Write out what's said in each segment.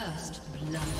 First blood.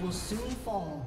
Will soon fall.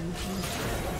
Blue team's turret